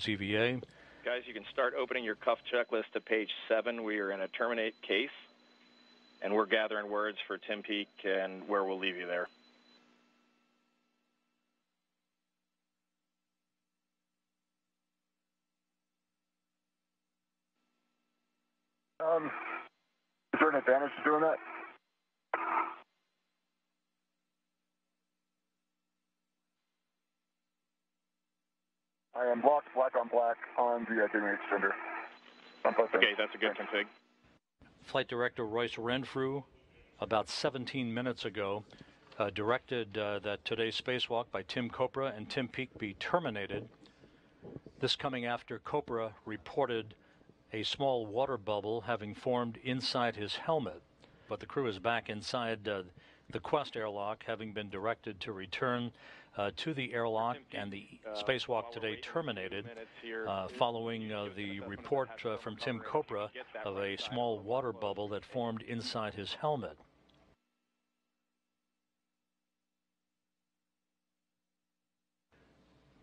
CVA. Guys, you can start opening your cuff checklist to page seven. We are in a terminate case, and we're gathering words for Tim Peake and where we'll leave you there. Um, is there an advantage to doing that? I am locked black on black on the uh, dimming extender. Okay, that's a good config. Flight Director Royce Renfrew, about 17 minutes ago, uh, directed uh, that today's spacewalk by Tim Kopra and Tim Peake be terminated. This coming after Kopra reported a small water bubble having formed inside his helmet. But the crew is back inside uh, the Quest airlock, having been directed to return uh, to the airlock, and the spacewalk today terminated uh, following uh, the report uh, from Tim Kopra of a small water bubble that formed inside his helmet.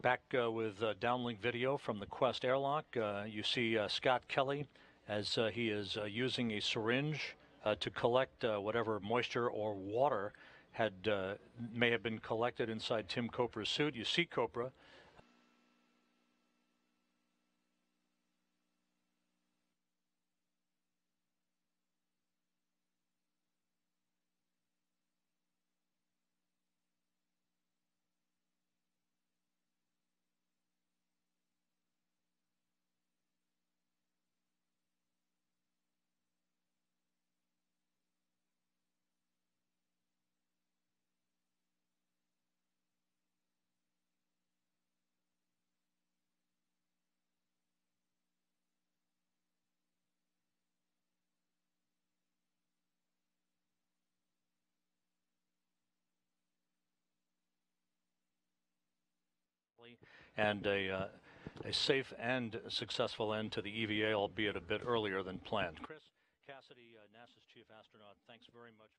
Back uh, with uh, downlink video from the Quest airlock, uh, you see uh, Scott Kelly as uh, he is uh, using a syringe Uh, to collect uh, whatever moisture or water had uh, may have been collected inside Tim Kopra's suit. You see Kopra and a, uh, a safe and successful end to the EVA, albeit a bit earlier than planned. Chris Cassidy, uh, NASA's chief astronaut, thanks very much.